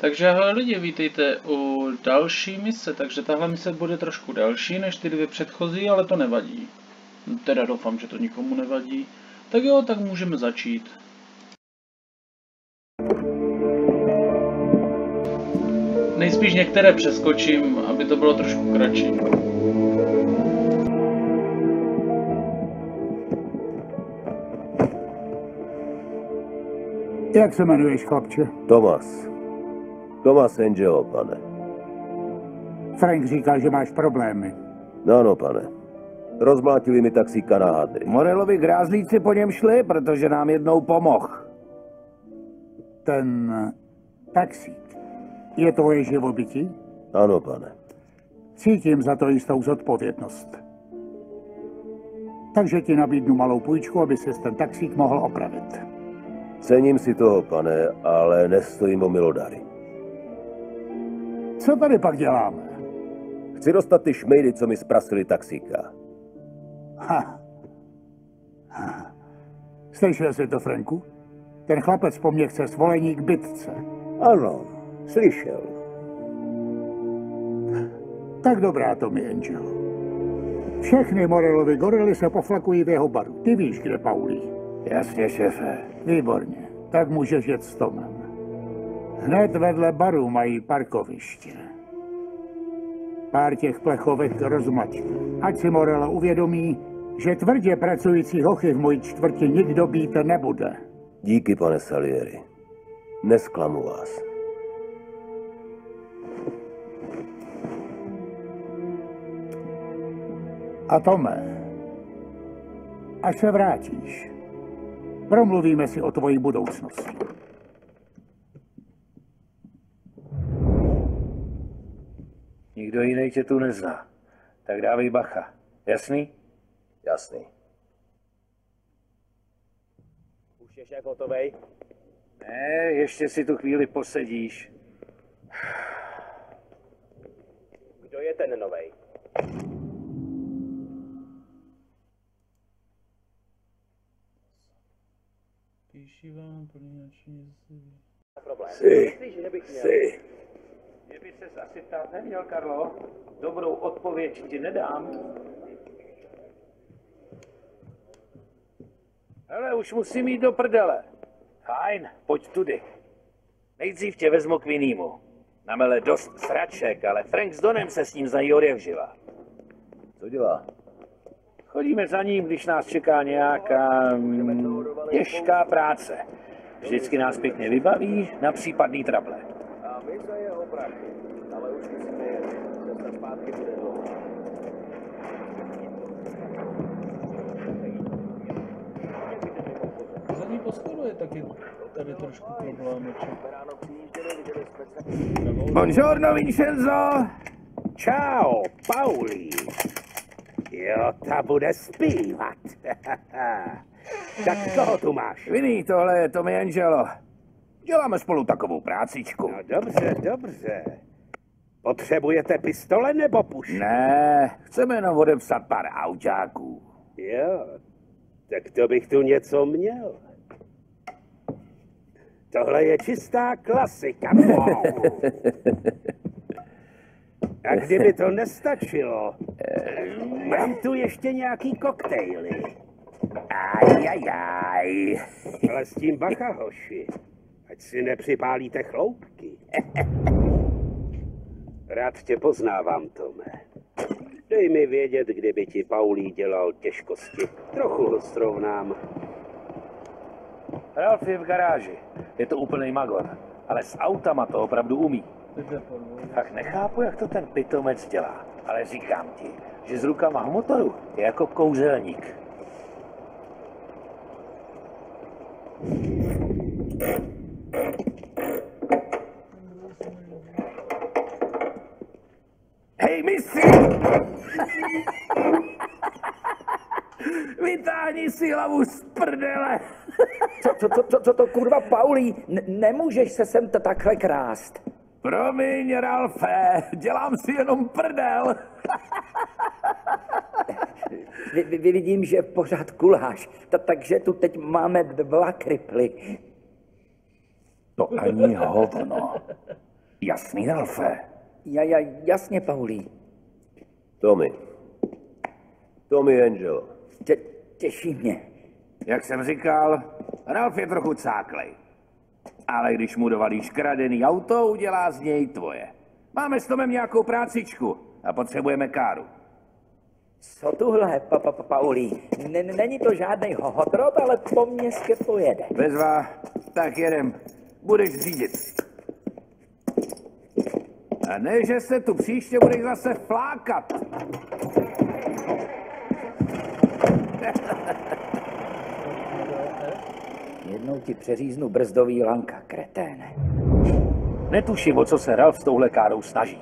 Takže ahoj lidi, vítejte u další mise, takže tahle mise bude trošku delší než ty dvě předchozí, ale to nevadí. Teda doufám, že to nikomu nevadí. Tak jo, tak můžeme začít. Nejspíš některé přeskočím, aby to bylo trošku kratší. Jak se jmenuješ, chlapče? Tomas. Tomas Angelo, pane. Frank říká, že máš problémy. No, no, pane. Rozmlátili mi taxíka na hadry. Morelovi grázlíci po něm šli, protože nám jednou pomohl. Ten taxík je tvoje živobytí? Ano, pane. Cítím za to jistou zodpovědnost. Takže ti nabídnu malou půjčku, aby si ten taxík mohl opravit. Cením si toho, pane, ale nestojím o milodary. Co tady pak děláme? Chci dostat ty šmejdy, co mi zprasili taxíka. Ha. ha. Slyšel jsi to, Franku? Ten chlapec po mně chce svolení k bitce. Ano, slyšel. Tak dobrá to mi, Angel. Všechny Morelovy gorily se poflakují v jeho baru. Ty víš, kde Paulí. Jasně, šefe. Výborně. Tak můžeš jet s Tomem. Hned vedle baru mají parkoviště. Pár těch plechovek rozmačky. Ať si Morela uvědomí, že tvrdě pracující hochy v mojí čtvrti nikdo být nebude. Díky, pane Salieri. Nesklamu vás. A Tome, až se vrátíš, promluvíme si o tvojí budoucnosti. Jiný tě tu nezná. Tak dávej bacha. Jasný? Jasný. Už jsi jak hotovej? Ne, ještě si tu chvíli posedíš. Kdo je ten novej? Píši vám plněnační Problém. Jsi, Myslíš, že bych měl? jsi. Že by ses asi ptát neměl, Karlo. Dobrou odpověď ti nedám. Hele, už musím jít do prdele. Fajn, pojď tudy. Nejdřív tě vezmu k vinímu. Na mele dost sraček, ale Frank s Donem se s ním znají od živa. Co dělá? Chodíme za ním, když nás čeká nějaká mm, těžká práce. Vždycky nás pěkně vybaví na případný trable. A my za jeho prachy. Ale už musíme jet. Cesta zpátky bude dlouhá. Zadní poskoru je taky tady trošku problém. Buongiorno, Vincenzo! Ciao, Pauli! Jo, ta bude zpívat. tak koho tu máš? Viní, tohle je Tommy Angelo. Děláme spolu takovou prácičku. No dobře, dobře. Potřebujete pistole nebo pušku? Ne, chceme jenom odepsat pár autáků. Jo, tak to bych tu něco měl. Tohle je čistá klasika. A kdyby to nestačilo, mám tu ještě nějaký koktejly. Ajajaj. Ale s tím bacha, hoši. Ať si nepřipálíte chloupky. Rád tě poznávám, Tome. Dej mi vědět, kdyby ti Paulí dělal těžkosti. Trochu ho srovnám. Ralf je v garáži. Je to úplný magor. Ale s autama to opravdu umí. Tak nechápu, jak to ten pitomec dělá. Ale říkám ti, že s rukama v motoru je jako kouzelník. Si hlavu z prdele! Co, co, co, co, co to kurva, Paulí? N- nemůžeš se sem to takhle krást. Promiň, Ralfe, dělám si jenom prdel. Vy, vy, vidím, že pořád kuláš, Ta, takže tu teď máme dva kriply. To Ani hovno. Jasný, Ralfe. Ja, ja, jasně, Paulí. Tommy. Tommy Angelo. Těší mě. Jak jsem říkal, Ralf je trochu cáklej. Ale když mu dovalíš kradený auto, udělá z něj tvoje. Máme s Tomem nějakou prácičku a potřebujeme káru. Co tuhle, pa, pa, pa, Paulí? N- není to žádný hotrot, ale po městě pojede. Bezva, tak jedem. Budeš řídit. A ne, že se tu příště budeš zase flákat. Jednou ti přeříznu brzdový lanka, kreténe. Netuším, o co se Ralf s touhle károu snaží.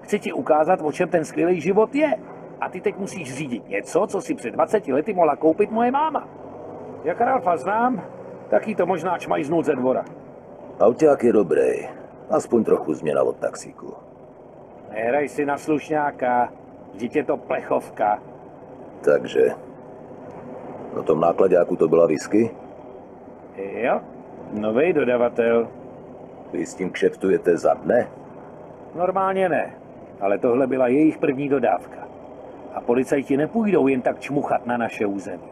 Chci ti ukázat, o čem ten skvělý život je. A ty teď musíš řídit něco, co si před 20 lety mohla koupit moje máma. Jak Ralfa znám, tak jí to možná čmajznul ze dvora. Auták je dobrý. Aspoň trochu změna od taxíku. Nehraj si na slušňáka, vždyť je to plechovka. Takže... Na tom nákladáku to byla whisky? Jo, nový dodavatel. Vy s tím kšeftujete za dne? Normálně ne, ale tohle byla jejich první dodávka. A policajti nepůjdou jen tak čmuchat na naše území.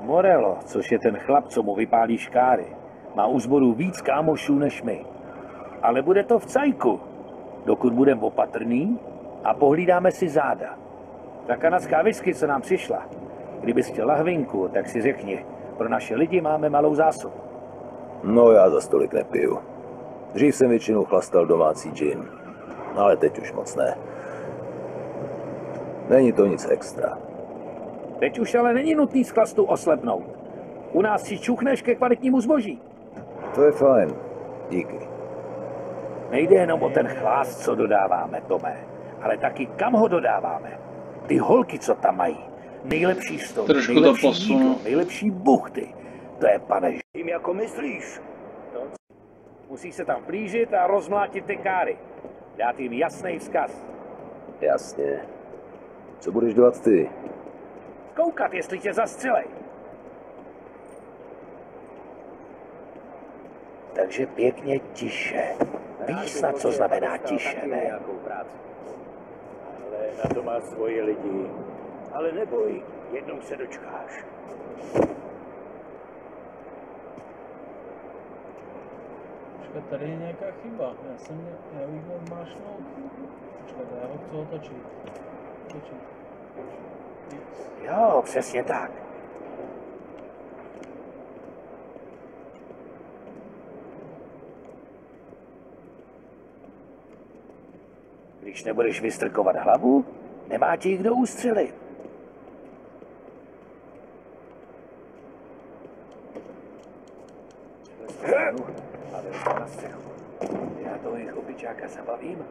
Morello, což je ten chlap, co mu vypálí škáry, má u zboru víc kámošů než my. Ale bude to v cajku, dokud budeme opatrný a pohlídáme si záda. Ta kanadská whisky, co nám přišla, kdybys chtěl lahvinku, tak si řekni, pro naše lidi máme malou zásobu. No já za stolik nepiju. Dřív jsem většinou chlastal domácí gin, ale teď už moc ne. Není to nic extra. Teď už ale není nutný z chlastu oslepnout. U nás si čuchneš ke kvalitnímu zboží. To je fajn. Díky. Nejde jenom o ten chlást, co dodáváme, Tome, ale taky kam ho dodáváme. Ty holky, co tam mají. Nejlepší stol, Trošku to nejlepší posunu. jídlo, nejlepší buchty. To je pane. Tím jako myslíš? Musí se tam plížit a rozmlátit ty káry. Dát jim jasný vzkaz. Jasně. Co budeš dělat ty? Koukat, jestli tě zastřelej. Takže pěkně tiše. Víš snad, co znamená tiše, ne? Ale na to má svoje lidi. Ale neboj, jednou se dočkáš. Počkat, tady je nějaká chyba. Já jsem mě, já bych měl mášnout. Počkat, já ho chci otočit. Otočit. Jo, přesně tak. Když nebudeš vystrkovat hlavu, nemá ti kdo ustřelit. A vylez na střechu. Já toho jejich opičáka zabavím,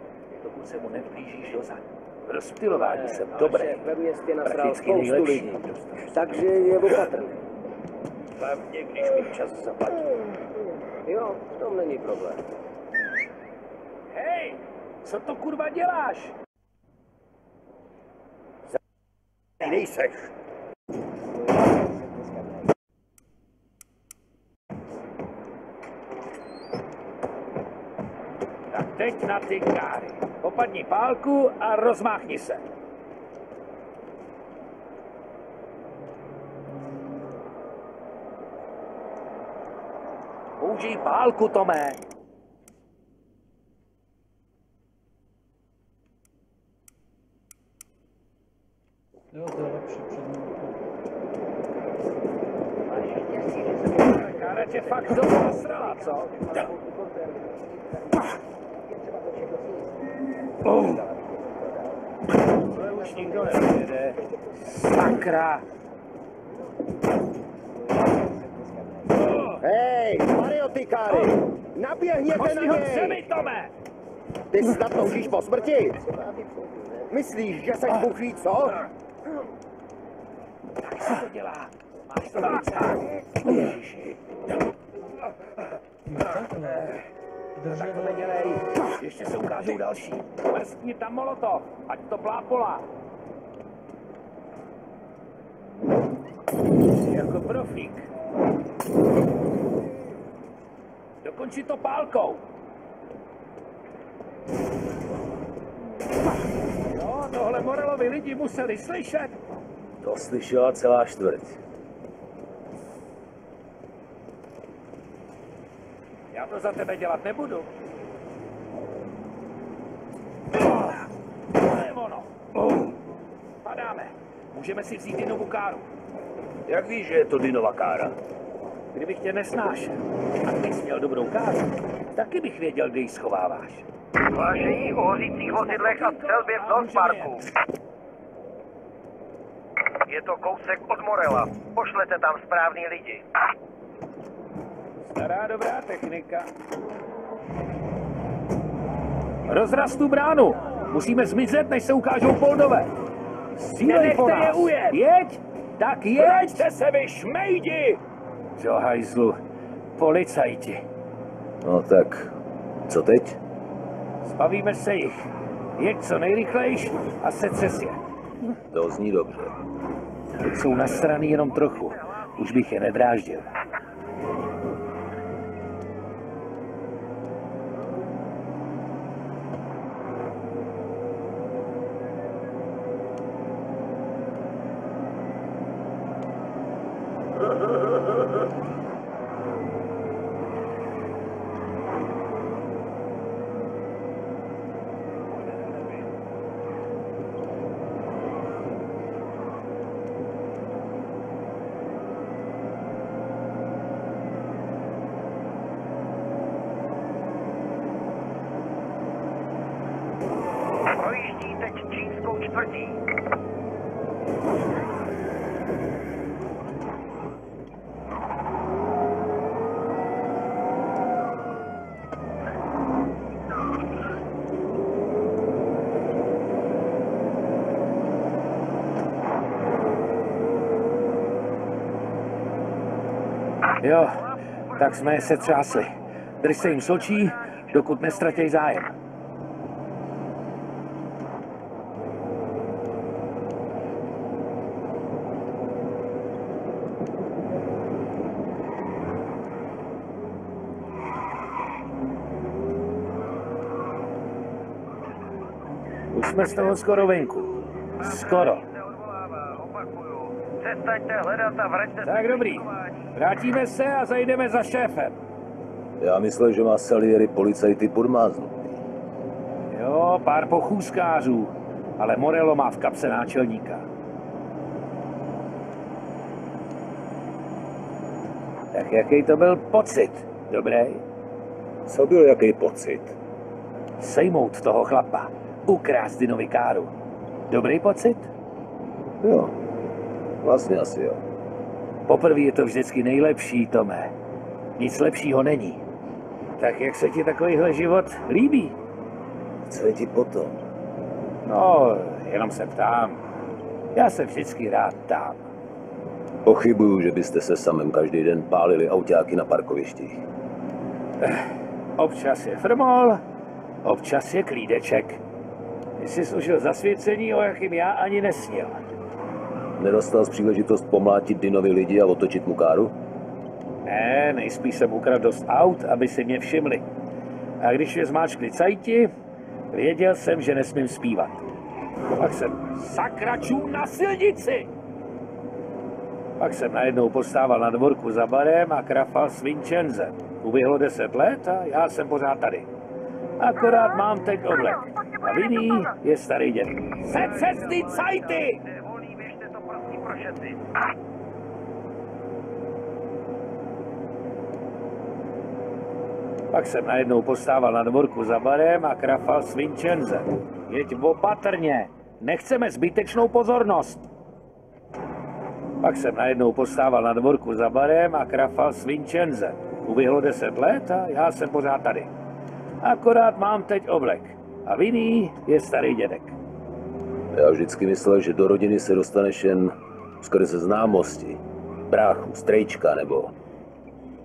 dokud se mu nevblížíš do zad. V rozptilování jsem dobrý. Ve městě nasral spoustu lidí. Takže je opatrný. Hlavně, když mi čas zaplatí. Jo, v tom není problém. Hej, co to kurva děláš? Ty nejseš. Tak teď na ty káry. Popadni pálku a rozmáchni se. Použij pálku, Tomé. Jo, to je lepší před mnou. Kára tě fakt dost nasrala, co? Oh. Už nikdo nevede. Sakra. Hej, mariotikáry! Naběhněte na něj! zemi, Tome! Ty snad toužíš po smrti? Myslíš, že seš buchví, co? Tak se to dělá. Máš to v ruce. Ježiši. To nedělej. Ještě se ukážou další. Mrskni tam molotov, ať to plápola. Jako profík. Dokud zakončit to pálkou. Jo, tohle Morelovi lidi museli slyšet. To slyšela celá čtvrť. To za tebe dělat nebudu. To je ono. Padáme. Můžeme si vzít jinou káru. Jak víš, že je to Dinova kára? Kdybych tě nesnášel a ty jsi měl dobrou káru, taky bych věděl, kde ji schováváš. Hlášení o hořících vozidlech a střelbě v North Parku. Je to kousek od Morela. Pošlete tam správný lidi. Stará dobrá technika. Rozraz tu bránu. Musíme zmizet, než se ukážou poldové. Střílej po nás. Je ujet. Jeď, tak jeď. Vraťte se vy šmejdi. Do hajzlu. Policajti. No tak, co teď? Zbavíme se jich. Jeď co nejrychlejš a setřes je. To zní dobře. Teď jsou nasraný jenom trochu. Už bych je nedráždil. Jo, tak jsme je setřásli. Drž se jim sočí, dokud nestratěj zájem. Už jsme z toho skoro venku. Skoro. Se odvolává, opakuju. Přestaňte hledat a vraťte se Tak dobrý. Vrátíme se a zajdeme za šéfem. Já myslel, že má Salieri policajty podmáznutý. Jo, pár pochůzkářů, ale Morello má v kapse náčelníka. Tak jaký to byl pocit? Dobrý? Co byl jaký pocit? Sejmout toho chlapa, ukrást Dinovi káru. Dobrý pocit? Jo, vlastně asi jo. Poprvé je to vždycky nejlepší, Tome. Nic lepšího není. Tak jak se ti takovýhle život líbí? Co je ti potom? No, jenom se ptám. Já se vždycky rád ptám. Pochybuju, že byste se samem každý den pálili autáky na parkovištích. Občas je frmol, občas je klídeček. Ty jsi služil zasvěcení, o jakým já ani nesnil. Nedostal jsi příležitost pomlátit Dinovi lidi a otočit mu káru? Ne, nejspíš jsem ukradl dost aut, aby si mě všimli. A když je zmáčkli cajti, věděl jsem, že nesmím zpívat. Pak jsem sakračů na silnici! Pak jsem najednou postával na dvorku za barem a krafal s Vincenzem. Uběhlo deset let a já jsem pořád tady. Akorát mám teď oblek. A vinný je starý děd. Se cesty cajty! Kde je volný, běžte prosím prošetřit. Pak jsem najednou postával na dvorku za barem a krafal s Vincenzem. Jeď opatrně, nechceme zbytečnou pozornost. Pak jsem najednou postával na dvorku za barem a krafal s Vincenzem. Uběhlo deset let a já jsem pořád tady. Akorát mám teď oblek. A vinný je starý dědek. Já vždycky myslel, že do rodiny se dostaneš jen skrze známosti. Bráchu, strejčka nebo...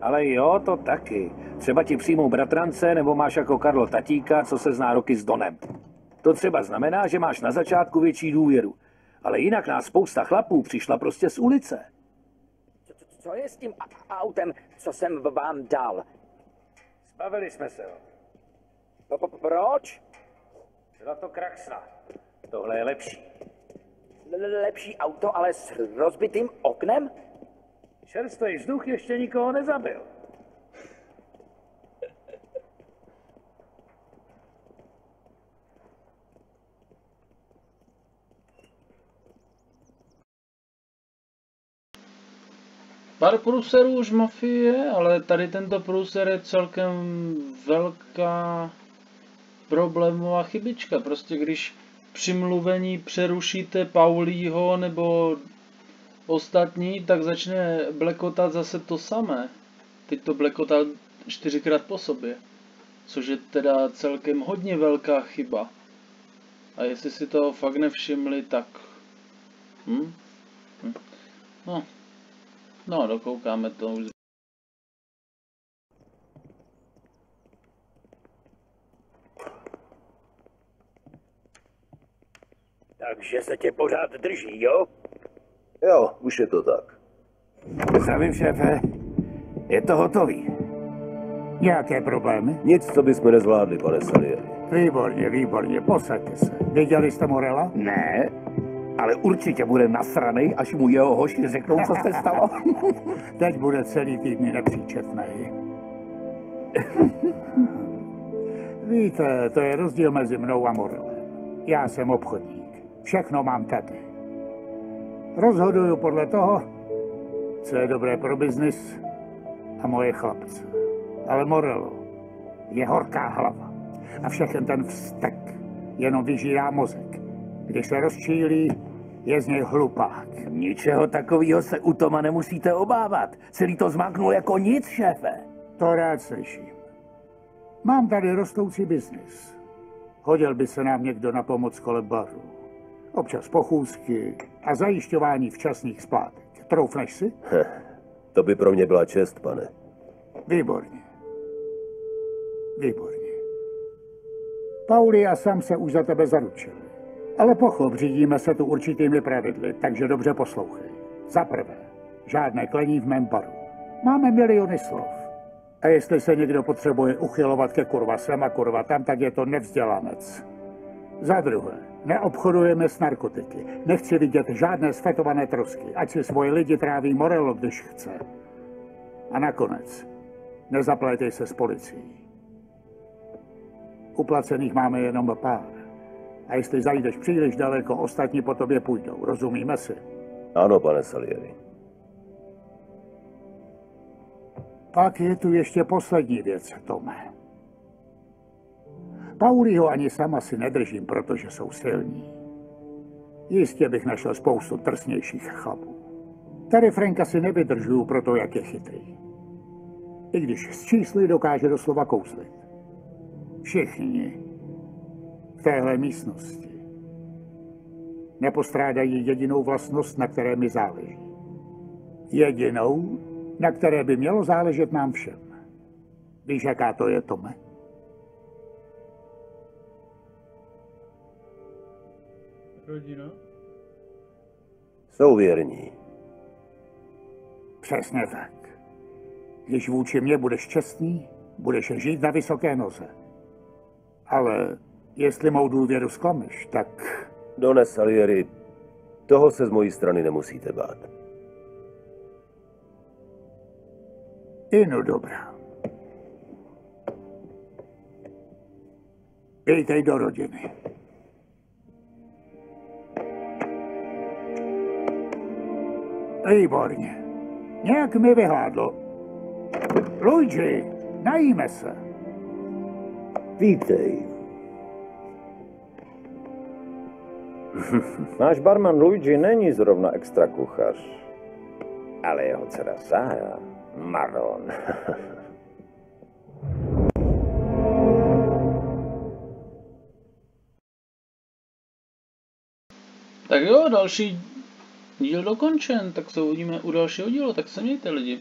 Ale jo, to taky. Třeba ti přijmou bratrance, nebo máš jako Karlo tatíka, co se zná roky s Donem. To třeba znamená, že máš na začátku větší důvěru. Ale jinak nás spousta chlapů přišla prostě z ulice. Co je s tím a- autem, co jsem vám dal? Zbavili jsme se ho. Po- po- Proč? Byla to kraxna. Tohle je lepší. Lepší auto, ale s rozbitým oknem? Čerstvý vzduch ještě nikoho nezabil. Pár průserů už mafie je, ale tady tento průser je celkem velká problémová chybička. Prostě když při mluvení přerušíte Paulího nebo ostatní, tak začne blekotat zase to samé. Teď to blekotal čtyřikrát po sobě. Což je teda celkem hodně velká chyba. A jestli si toho fakt nevšimli, tak... Hm? Hm. No, No, dokoukáme to už. Takže se tě pořád drží, jo? Jo, už je to tak. Zdravím, šéfe. Je to hotový. Nějaké problémy? Nic, co bychom nezvládli, pane Salieri. Výborně, výborně, posaďte se. Viděli jste Morela? Ne, ale určitě bude nasranej, až mu jeho hoši řeknou, co se stalo. Teď bude celý týdny nepříčetný. Víte, to je rozdíl mezi mnou a Morelem. Já jsem obchodník. Všechno mám tady. Rozhoduju podle toho, co je dobré pro biznis a moje chlapce. Ale Morello je horká hlava. A všechen ten vztek jenom vyžírá mozek. Když se rozčílí, je z něj hlupák. Ničeho takového se u Toma nemusíte obávat. Celý to zmáknul jako nic, šéfe. To rád slyším. Mám tady rostoucí biznis. Hodil by se nám někdo na pomoc kolem baru. Občas pochůzky a zajišťování včasných splátek. Troufneš si? To by pro mě byla čest, pane. Výborně. Výborně. Pauli a Sam se už za tebe zaručili. Ale pochop, řídíme se tu určitými pravidly, takže dobře poslouchej. Za prvé, žádné klení v mém baru. Máme miliony slov. A jestli se někdo potřebuje uchylovat ke kurva sem a kurva tam, tak je to nevzdělanec. Za druhé, neobchodujeme s narkotiky. Nechci vidět žádné svetované trosky, ať si svoje lidi tráví Morello, když chce. A nakonec, nezaplétej se s policií. Uplacených máme jenom pár. A jestli zajdeš příliš daleko, ostatní po tobě půjdou. Rozumíme si? Ano, pane Salieri. Pak je tu ještě poslední věc, Tome. Pauliho ani sama si nedržím, protože jsou silní. Jistě bych našel spoustu trsnějších chlapů. Tady Franka si nevydržuju pro to, jak je chytrý. I když s čísly dokáže doslova kouzlit. Všichni v téhle místnosti nepostrádají jedinou vlastnost, na které mi záleží. Jedinou, na které by mělo záležet nám všem. Víš, jaká to je, Tome? Rodina? Jsou věrní. Přesně tak. Když vůči mně budeš čestný, budeš žít na vysoké noze. Ale jestli mou důvěru zklameš, tak Done Salieri, toho se z mojí strany nemusíte bát. inu dobrá. Vítej do rodiny. Výborně. Nějak mi vyhládlo. Luigi, najíme se. Vítej. Náš barman Luigi není zrovna extra kuchař, ale jeho dcera Sára, Maron. Tak jo, další díl dokončen, tak se uvidíme u dalšího dílu, tak se mějte lidi.